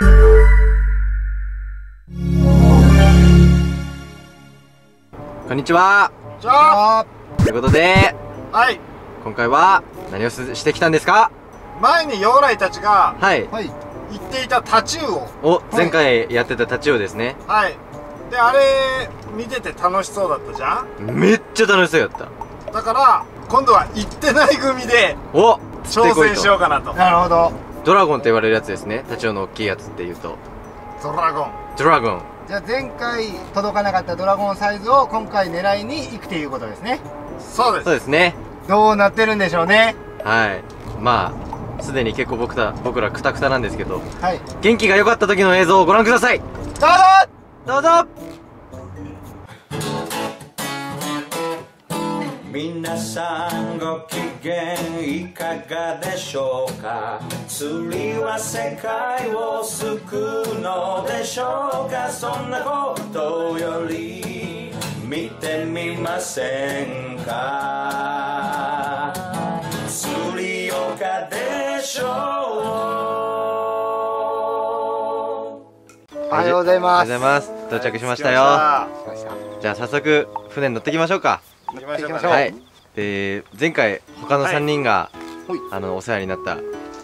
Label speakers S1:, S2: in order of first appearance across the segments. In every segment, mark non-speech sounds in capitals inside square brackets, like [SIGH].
S1: こんにちは。ということで
S2: はい。
S1: 今回は何をすしてきたんですか？
S2: 前に妖来たちが
S1: はい。
S3: はい。
S2: 言っていたタチウオ。
S1: お前回やってたタチウオですね。
S2: はい。であれ見てて楽しそうだったじゃん？
S1: めっちゃ楽しそうやった。
S2: だから今度は行ってない組で
S1: お
S2: 挑戦しようかなと。
S3: なるほど
S1: ドラゴンって言われるやつですね。タチウオの大きいやつって言うと。
S2: ドラゴン。
S1: ドラゴン。
S3: じゃあ前回届かなかったドラゴンサイズを今回狙いに行くということですね。
S2: そうです。
S1: そうですね。
S3: どうなってるんでしょうね。
S1: はい。まあすでに結構僕た僕らクタクタなんですけど。
S3: はい。
S1: 元気が良かった時の映像をご覧ください。
S3: どうぞ。
S1: どうぞ
S4: 皆さんご機嫌いかがでしょうか？釣りは世界を救うのでしょうか？そんなことより見てみませんか？釣り岡でしょう。
S3: おはようござい
S1: お
S3: ます。
S1: はようございます。到着しましたよ。じゃあ早速船に乗ってきましょうか。
S2: た行きましょう。ね
S1: はい。で前回他の3人が、
S3: はい。
S1: あのお世話になった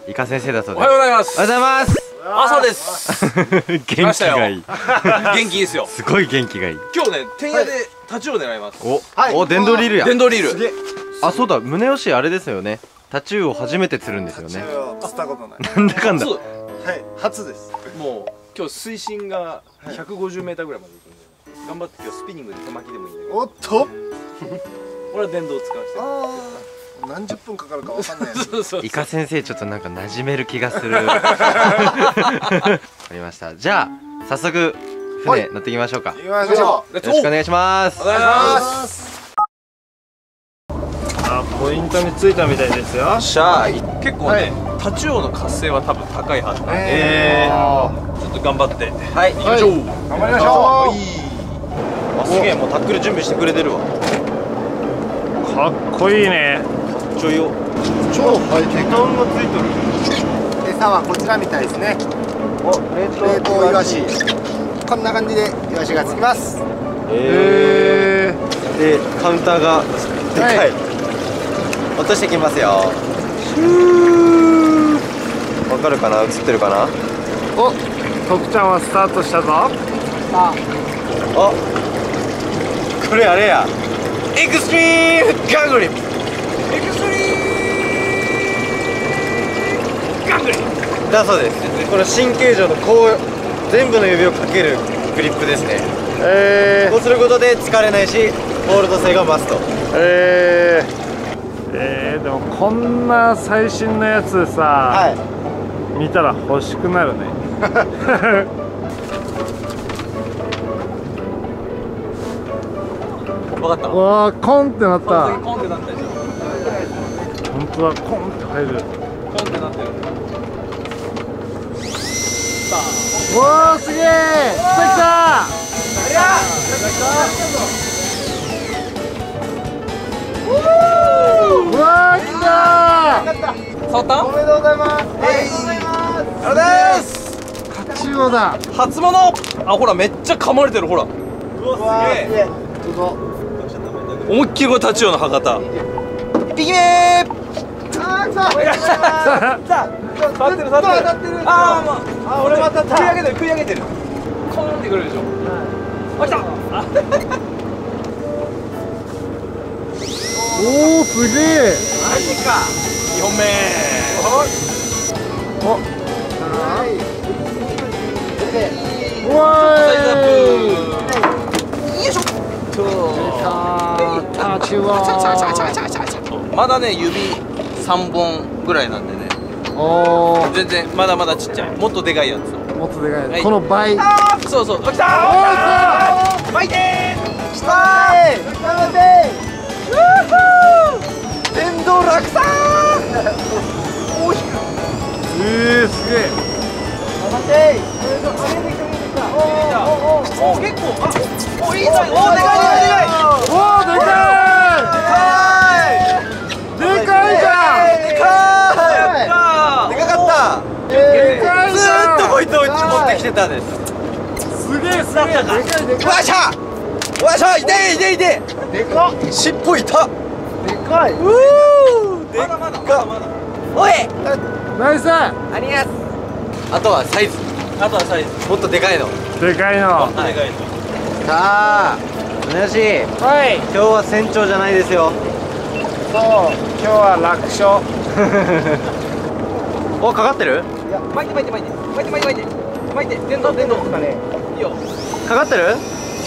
S1: イカ先生だそう
S5: お
S1: で。す
S5: はようございます。
S1: おはようございます。
S5: 朝です。[LAUGHS]
S1: 元気がいい。
S5: 元気いいですよ。[LAUGHS]
S1: すごい元気がいい。
S5: 今日ね天野でタチウオ狙います。
S1: お、
S3: はい。
S1: お電動リールや。
S5: 電動リール。
S2: すげえ。
S1: あそうだ。宗吉あれですよね。タチウオ初めて釣るんですよね。
S2: タチウオ釣ったことない。[LAUGHS]
S1: なんだかんだ。
S2: はい。初です。
S5: もう今日水深が 150m ぐらいまで行くんで。頑張って今日スピニングで手巻きでもいいんだけど
S2: おっと
S5: 俺は電動使わせて
S2: ああ何十分かかるかわかんないやつ。
S5: そうそう
S1: イカ先生ちょっとなんか馴染める気がする。[LAUGHS] わかりました。じゃあ早速船乗っていきましょうか。よ
S2: 行きましょう。
S5: レッツゴー
S1: ろしくお願いします。
S5: おはようございます。
S2: あポイントについたみたいですよ。
S5: しゃあ結構ね、タチウオの活性は多分高いはずなんで、
S2: え
S5: ちょっと頑張って。
S1: はい。
S5: 行きましょう、
S3: 頑張りましょ
S1: あすげえもうタックル準備してくれてるわ
S2: かっこいいね。
S1: ちょいよ
S3: 超ハイテ
S1: 時間がついとる
S3: ク餌はこちらみたいですね。
S1: お冷
S3: 冷凍イワシ。こんな感じでイワシがつきます。
S1: えー、でカウンターがでかい、
S3: はい。
S1: 落としてきますよ。わかるかな？映ってるかな？
S2: お。徳ちゃんはスタートしたぞ。
S3: さ
S1: あ。これあれやエクストリームガングリップエクストリームガングリップだそうです。この新形状のこう全部の指をかけるグリップですね。
S2: え
S1: こうすることで疲れないしホールド性が増すと。
S2: ー、えー、えー、でもこんな最新のやつさ、
S1: はい。
S2: 見たら欲しくなるね [LAUGHS]
S5: 分かった。
S2: わあコンってなった。
S5: コンってなったでしょ。
S2: 本当だコンって入る。
S5: コンってなってる。
S2: わあすげえ来た来た。うわー来た。
S5: 触った？
S3: おめでとうございます。
S5: ありがとうございます。
S2: タチウオだ。
S5: 初物。あほらめっちゃ噛まれてるほら。うわすげえ思いっきりこれタチウオの歯型
S1: ピキメー！
S3: あ
S5: あーまあ
S3: あ俺も当たった
S5: 食い上げてる食い上げてるコーンってくるでしょあ来たあ
S2: おおすげえ
S5: マジか2本目
S2: うわ
S5: サイズア
S2: ー
S5: ップよいしょ
S2: タチウオ
S5: まだね指3本ぐらいなんでね。
S2: おお
S5: 全然まだまだちっちゃい。もっとでかいやつを。
S2: もっとでかい、
S5: はい。
S2: この倍。
S5: あーそうそう。あ来たー巻いてー。
S3: 来た頑張って
S5: 電動落差。
S2: えー、すげえ。
S3: 頑張って。上げてきた上げてきたおーおーおー。
S5: お結構あおいいサイズ。おでかいでかい
S2: げえすげえでかいでか
S5: わっしゃわっしゃ痛い痛い痛い
S3: いでかっ
S5: 尻尾痛っ
S3: でかい
S5: でっかおい。
S2: ナイス。
S1: あとはサイズ。
S5: あとはサイズ。
S1: もっとでかいの。
S2: でかいの。
S5: でかいの。
S1: さあ船吉
S2: はい。
S1: 今日は船長じゃないですよ。
S2: そう。今日は楽勝。[LAUGHS]
S1: おかかってる？
S5: 巻いて巻いて巻いて巻いて。巻いて巻いて巻いて。出んの出んの
S3: かね。
S5: いいよ
S1: かかってる？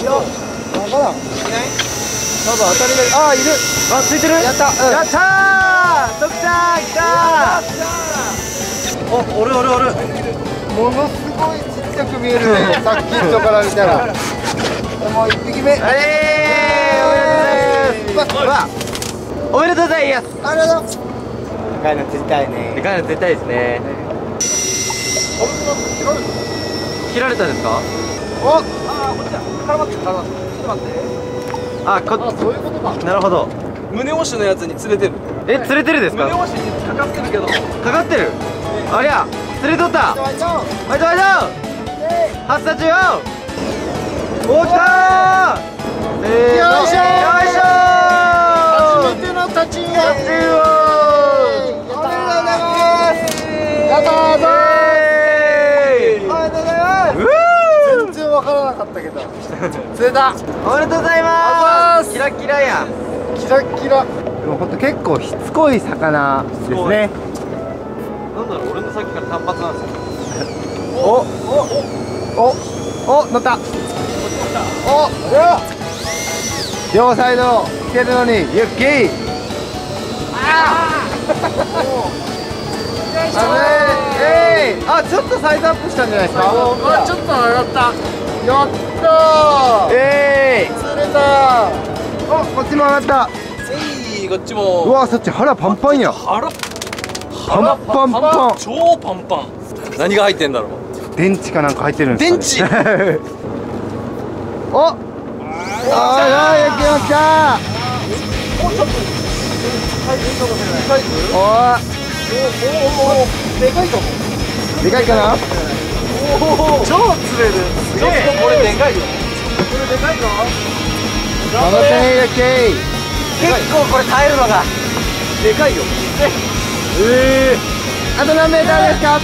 S3: いやわからん
S5: い
S3: 多分当たり前。ああいる。
S1: あついてる？
S3: やった。うん。
S1: やったー！徳ちゃん来たー！おおるおるおる。
S3: ものすごいちっちゃく見えるね。[LAUGHS] さっきとから見たら。もう一匹目。
S1: えー、おめでとうございます。わ。おめでとうございます。
S3: あれだでかいの釣りたい
S1: で
S3: ね
S1: かいの絶対ですね。切られたんですか？
S3: お
S5: ああこっちだ。絡まってる絡まってるち。ょっと待って
S1: あこ
S3: そういうことか。
S1: なるほど。
S5: 胸押しのやつに釣れてる
S1: え釣れてるですか？
S5: 胸押しにかかってるけど。
S1: かかってる。ありゃ釣れとった。
S3: ワイドワイ
S1: 発射中よ
S3: 釣れた。
S1: ーおめでとうございます。キラキラや。
S3: キラキラ。でもほんと結構しつこい魚ですね。
S1: なんだろう俺のさっきから単発なんですよ。
S3: おおおお乗った。お両サイド来てるのにユッキーああえいあちょっとサイズアップしたんじゃないですか
S2: あちょっと上がった
S3: やった。ー
S1: え
S3: 釣れた。おこっちも上がった。
S5: えいこっち
S3: う
S5: も
S3: わそっち腹パンパンや。
S5: 腹。
S3: パンパンパン
S5: 超パンパン。何が入ってんだろう。
S3: 電池かなんか入ってるんですか、
S5: 電
S3: 池。[LAUGHS] お。ああー焼きましたおー
S5: でかいかも。
S3: でかいかな？
S5: 超釣れるちょっとこれでかいよ
S3: 頑張ってねユッキー
S1: 結構これ耐えるのが
S5: でかいよえー
S3: あと何メーターですか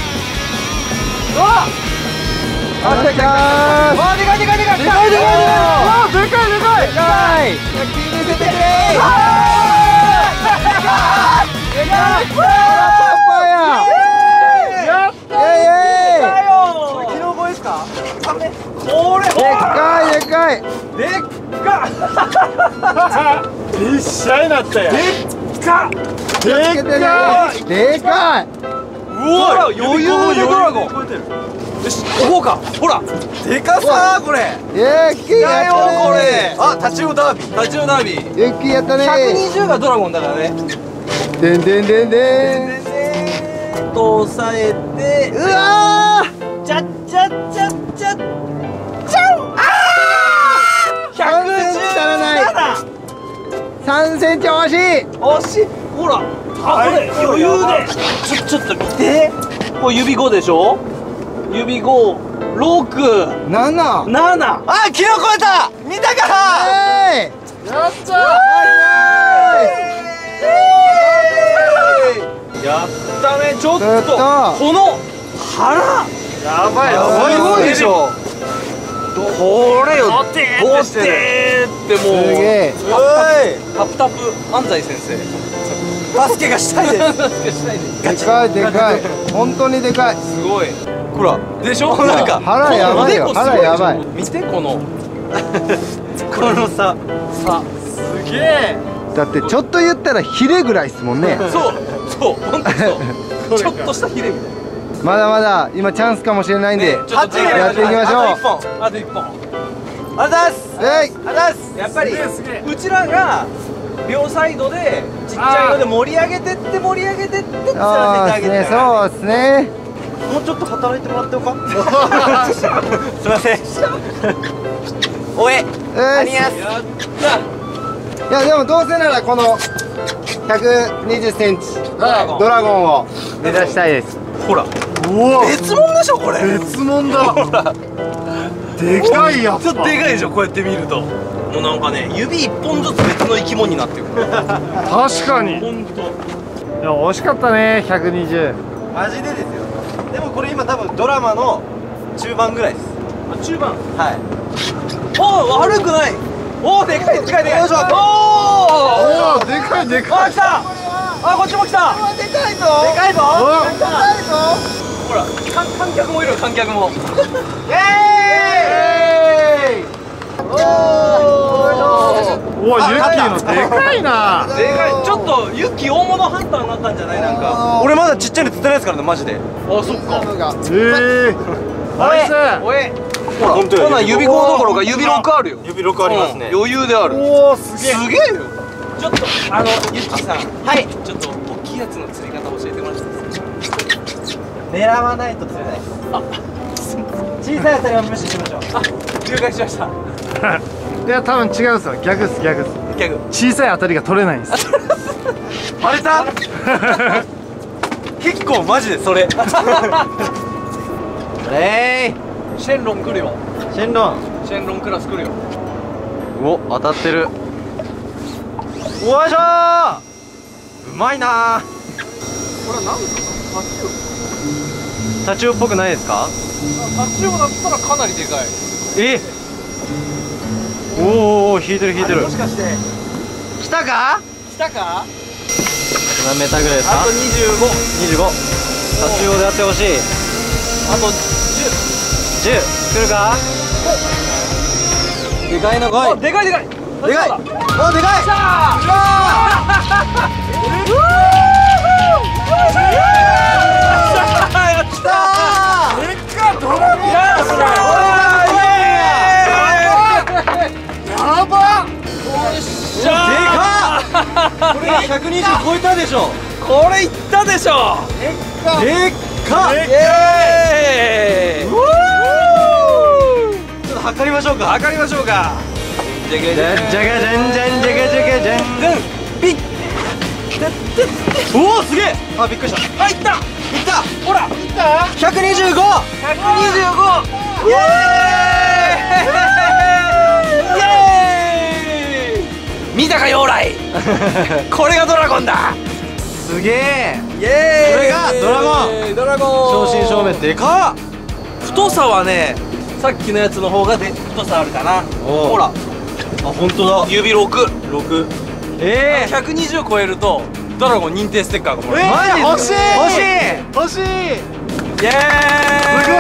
S3: あでかー
S1: あでかいでかいでかいで
S3: かいでかいでかいわでかいでかいでかい
S1: 見せてくれー
S3: でかいパパややったイエーイ
S1: 昨日超えですか
S5: これ
S3: でっかいでかい。
S5: でっか
S2: 一緒になったよ
S5: でっか
S3: 気をつけてねでかい。う
S5: わ余裕でドラゴン。よし行こうか。ほら。でかさーこれ。
S3: ユッキーやったね。
S5: これ。あタチウオダービー。タチウオダービー。
S3: ユッキーやったね。
S5: 120がドラゴンだからね。
S3: でんでんでんでん。
S5: と押さえて。
S3: うわ
S5: ちゃっちゃっちゃっちゃっ
S3: 3センチ惜しい。
S5: 惜しい。ほらあこれ余裕で。ちょちょっと見て。これ指5でしょ？指56
S3: 7
S5: 7あ昨日超えた。見たか。
S2: やった
S5: やったね。ちょっと。この腹。
S2: やばい
S5: やばい。すごいでしょ。これよ
S2: ボテー
S5: ボ
S2: って
S5: もう。
S3: すげえ。
S5: タプタプ安西先生。バスケがしたいです。バスケしたいです。
S3: でかいでかい。本当にでかい。
S5: すごい。ほらでしょ？なんか。
S3: 腹やばいよ。腹やばい。
S5: 見てこの。
S1: この差
S5: さ
S2: すげえ。
S3: だってちょっと言ったらヒレぐらいですもんね。
S5: そう。そう。本当そう。[LAUGHS] ちょっとしたヒレみたい。な
S3: まだまだ今チャンスかもしれないんで、
S5: ちょっと
S3: やっていきましょう。
S5: あと一本。あと一本
S1: ありがとうございます。
S3: えい
S1: ありがとうございます。
S5: やっぱり
S2: すげえす。げえ。
S5: うちらが両サイドでちっちゃいので盛り上げてって盛り上げてって釣らせて
S3: あ
S5: あげて
S3: ねそうですね。
S1: もうちょっと働いてもらってよか？[LAUGHS] すい。ませんおえ
S3: え
S1: ありがとう
S5: やった
S3: いやでもどうせならこの120センチ
S5: ドラゴン。
S3: ドラゴンを目指したいです。
S5: ほら。
S2: うわ。
S5: 別物でしょこれ。
S2: 別物だでかいやっ
S5: ちょっと
S2: ぱ
S5: でかいでしょこうやって見ると。もうなんかね指一本ずつ別の生き物になってる。
S2: 確かに。い
S5: 本当。
S2: や惜しかったね120
S3: マジでですよ。でもこれ今多分ドラマの中盤ぐらいです。
S5: あ中盤。
S3: はい。
S5: おお悪くない。おおでかいでかい。でかいおお
S2: おおでかいでかい。
S5: あ来た。あこっちも来た。
S3: でかいぞ。でかいぞ。
S2: お
S3: でかいぞ。
S5: ほら観観客もいる観客も。[LAUGHS]
S3: えーイ
S2: おおユッキーのでかいな。
S5: でかい。ちょっとユッキー大物ハンターになったんじゃないなんか。
S3: 俺まだちっちゃいの釣ってないですからねマジで。
S5: あそっか。
S2: ええ。ナイス
S5: おいほらほな指5どころか指6あるよ。
S3: 指6ありますね。
S5: うん。余裕である。
S2: おおすげえ。
S5: すげえよ。ちょっとあのユッキーさん。はい。ちょっと大きいやつの釣り方教えてもらっていいですか？
S3: 狙わないと釣れない。です小さい当たりは無視しましょう。
S5: あ了解しました。[LAUGHS]
S2: いや多分違うんですよ。逆っす逆っす。
S5: ギャグ。
S2: 小さい当たりが取れないんです。[LAUGHS]
S3: バレた？[LAUGHS] 結構マジでそれ。え
S5: シェンロン来るよ。
S3: いシェンロン。
S5: シェンロンクラス来るよ。
S1: お当たってる。
S3: よいしょー。うまいな
S5: これなんだ
S1: タチウオっぽくないですか？
S5: タチウオだったらかなりでかい。
S1: え？おーお引いてる引いてる。
S3: もしかして。
S1: 来たか？
S5: 来たか？
S1: 何メーターぐらいですか？
S5: あと25
S1: 25タチウオであってほしい。
S5: あと10
S1: 10来るか？
S3: でかいの
S5: あ
S3: 来い。
S5: でかいでかい。
S3: でかい。おでかい。
S5: やったーでっ。かドラゴンやっ。た
S2: やばっ。
S5: じゃあ
S3: これ120超えたでしょ
S5: これいっ。たでしょ
S3: でっ。か
S5: イエーイ
S3: ちょっ。と測りましょうか
S5: 測りましょうかじゃ
S1: じゃじゃがじゃんじゃんじゃがじゃがじゃん
S3: ピッおおすげえあびっ。くりした
S5: あいっ。た
S3: いった？
S5: ほら
S3: 125
S5: 125
S3: イエ
S5: イ。エーイ。見たか妖来 [LAUGHS] これがドラゴンだ。
S1: すげえ。
S5: イエーイ。
S3: これがドラゴ
S5: ン。ドラゴン。
S3: 正真正銘。でかっ。
S5: 太さはねさっきのやつの方がで太さあるかな。ほら。
S3: あ本当だ。
S5: 指6
S3: 6
S1: え
S5: 120超えるとドラゴン認定ステッカーがもらえる
S2: マジ欲しい！
S1: 欲しい！
S2: 欲しい！
S5: イエーイ！
S2: すごい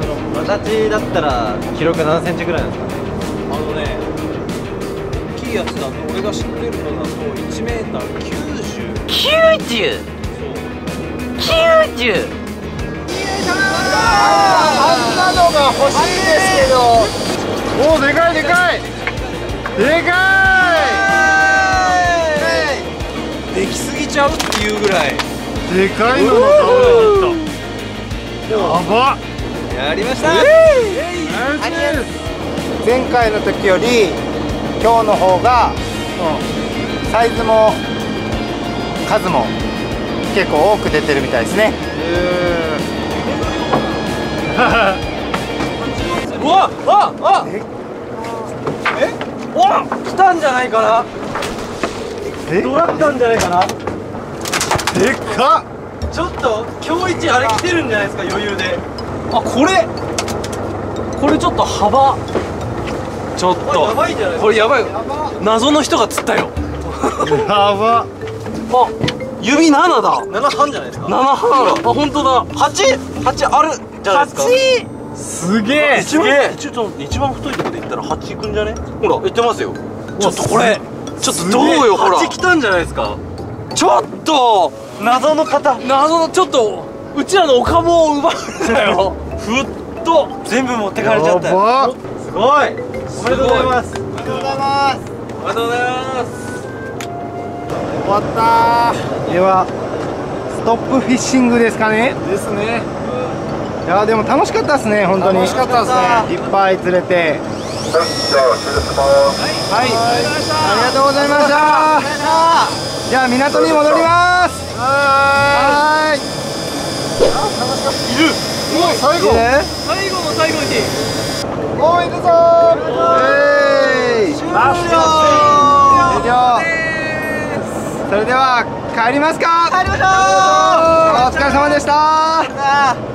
S2: でも
S1: 私だったら記録何センチぐらいなんですか？ね
S5: あのね大きいやつだと俺が知ってるのだと1メーター90
S1: 90
S5: そう
S1: 90
S2: おおでかいでかいでか
S5: できすぎちゃうっていうぐらい。
S2: いでかいのの倒れに行った。やば。っ
S5: やりました。
S3: 前回の時より今日の方がサイズも数も結構多く出てるみたいですね。[LAUGHS]
S5: うわああ。えお来たんじゃないかな。
S2: え？
S5: どうやったんじゃないかな。
S2: でっか。
S5: ちょっと今日一あれ来てるんじゃないですか余裕で。あこれ？これちょっと幅。ちょっと。やばいんじゃないこれやばい謎の人が釣ったよ。[LAUGHS]
S2: やば。
S5: あ。指7だ。
S3: 7半じゃないですか
S5: ？7半。あ本当だ。
S3: 8?8 あるじゃないですか
S2: すげえ
S5: 一番ちょっと待って一番太いところで言ったら8いくんじゃね？ほら
S3: 言ってますよ。
S5: ちょっとこれちょっとどうよほら。
S3: 8来たんじゃないですか？
S5: ちょっと
S3: 謎の方。
S5: 謎のちょっとうちらのおかぼを奪われたよ。ふっと
S3: 全部持ってかれちゃ
S2: や
S3: ったよ。すごい。おめでとうござい。ます
S5: おめでとうございますありがとうございます。
S2: 終わった。ではストップフィッシングですかね。ですねいやでも楽しかったですね本当に。楽しかったですね。いっぱい釣れて。はい。ありがとうございました。で
S3: じゃあ港に戻ります。はーい。いる。もう最後。
S5: 最後の最後に。
S3: もういるぞ。えいラスト。それでは帰りますか。帰りましょう。お疲れ様でした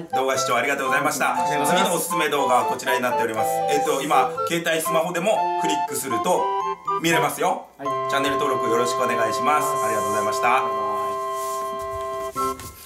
S1: 動画視聴ありがとうございました。次のおすすめ動画はこちらになっております。えっ、と今携帯スマホでもクリックすると見れますよ、チャンネル登録よろしくお願いします。ありがとうございました